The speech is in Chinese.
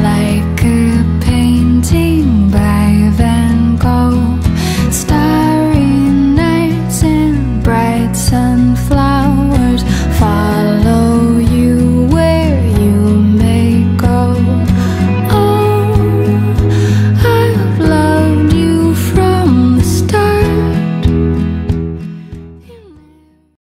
来